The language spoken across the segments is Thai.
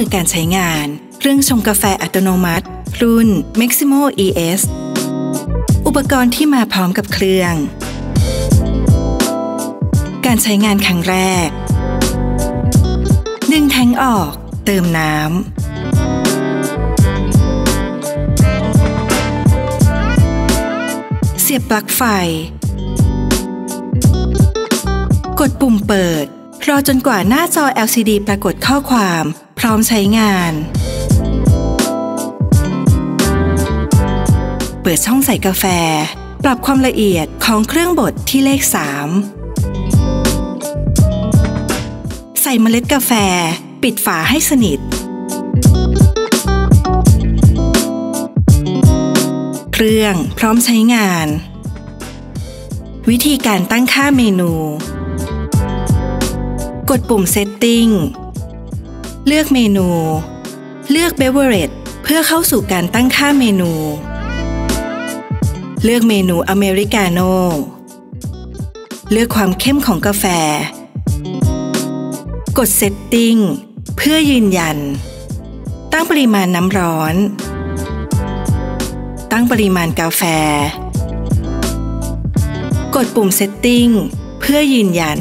มือการใช้งาน เครื่องชงกาแฟอัตโนมัติ รุ่น Maximo ES อุปกรณ์ที่มาพร้อมกับเครื่อง การใช้งานครั้งแรก ดึงแทงออก เติมน้ำเสียบปลั๊กไฟ กดปุ่มเปิด รอจนกว่าหน้าจอ LCD ปรากฏข้อความ พร้อมใช้งาน เปิดช่องใส่กาแฟ ปรับความละเอียดของเครื่องบดที่เลข 3 ใส่เมล็ดกาแฟ ปิดฝาให้สนิท เครื่องพร้อมใช้งาน วิธีการตั้งค่าเมนู กดปุ่ม Setting เลือกเมนู เลือก Beverage เพื่อเข้าสู่การตั้งค่าเมนู เลือกเมนูอเมริกาโน่เลือกความเข้มของกาแฟ กด Setting เพื่อยืนยัน ตั้งปริมาณน้ำร้อน ตั้งปริมาณกาแฟ กดปุ่ม Setting เพื่อยืนยัน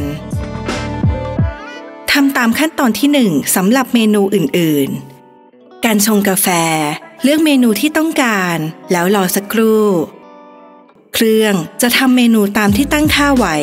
ทำตามขั้นตอนที่ 1สำหรับเมนูอื่นๆ การชงกาแฟ เลือกเมนูที่ต้องการ แล้วรอสักครู่ เครื่องจะทำเมนูตามที่ตั้งค่าไว้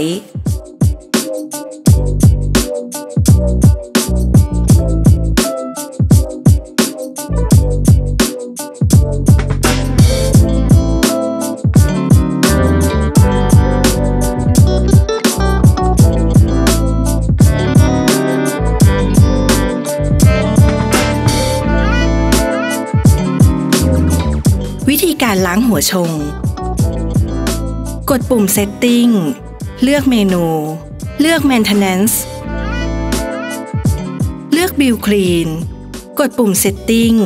วิธีการล้างหัวชง กดปุ่ม Setting เลือกเมนู เลือก Maintenance เลือก Build Clean กดปุ่ม Setting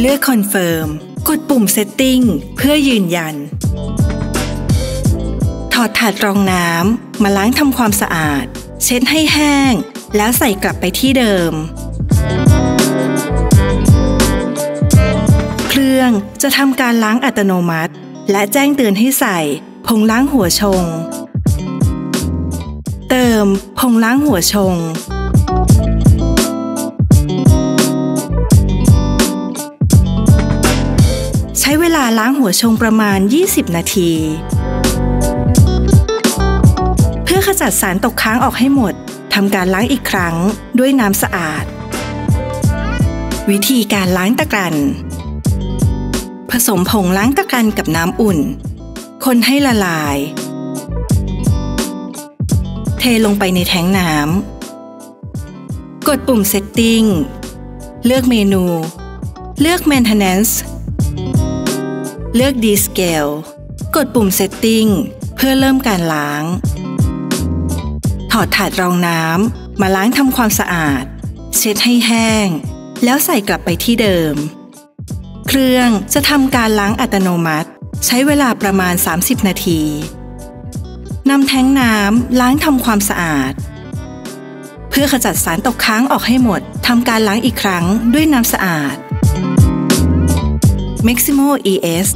เลือก Confirm กดปุ่ม Setting เพื่อยืนยัน ถอดถาดรองน้ำมาล้างทำความสะอาด เช็ดให้แห้ง แล้วใส่กลับไปที่เดิม รื่อง จะทำการล้างอัตโนมัติ และแจ้งเตือนให้ใส่ผงล้างหัวชง เติมผงล้างหัวชง ใช้เวลาล้างหัวชงประมาณ 20 นาที เพื่อขจัดสารตกค้างออกให้หมดทำการล้างอีกครั้งด้วยน้ำสะอาด วิธีการล้างตะกรัน สมผงล้างตะกันกับน้ำอุ่น คนให้ละลาย เทลงไปในแทงน้ำ กดปุ่ม Setting เลือกเมนู เลือก Maintenance เลือก Descale กดปุ่ม Setting เพื่อเริ่มการล้าง ถอดถาดรองน้ำมาล้างทำความสะอาด เช็ดให้แห้ง แล้วใส่กลับไปที่เดิม เครื่องจะทำการล้างอัตโนมัติ ใช้เวลาประมาณ 30 นาทีนำแท้งน้ำล้างทำความสะอาด เพื่อขจัดสารตกค้างออกให้หมดทำการล้างอีกครั้งด้วยน้ำสะอาด Maximo ES